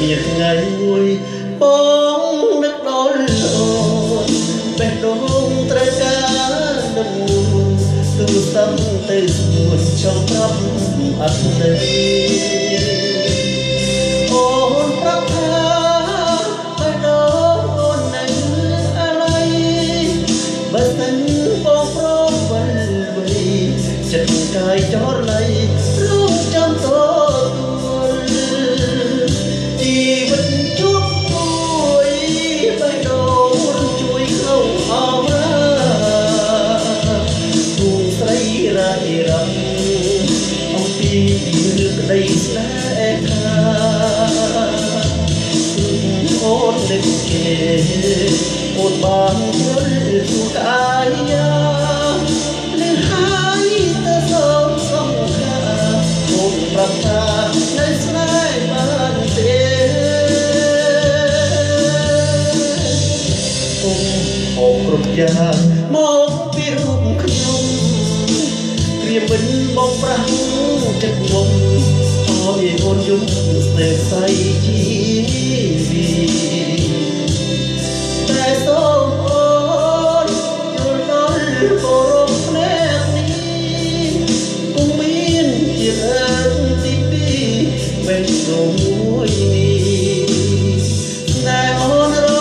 មានថ្ងៃមួយបងនឹកដល់ សំទៅស្ងួតចង់ អូនបានព្រលទូកាយាលឺហើយទៅសូមសង្ខាអូនប្រាប់ថានៅស្នេហ៍បានទេអូនអរគ្រប់យ៉ាងមកពីរូបខ្ញុំព្រាមិនបងប្រាស់ចិត្តងំអរអូនយំស្នេហ៍សៃជី អូនរអ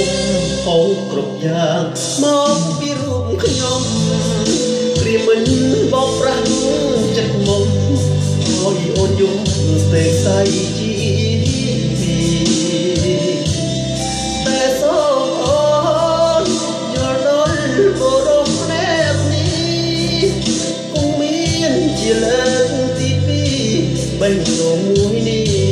៊ំហូរគ្រប់យ៉ាងមកពីរូបខ្ញុំ ព្រាមិនបោកប្រាស់ចិត្តមុំឲ្យអូនយំសេសៃជីវីតែសូមអូនយល់ដល់គោរពភ្នែកនេះគង់មានជាលើកទីពីរបេះដូងមួយនេះ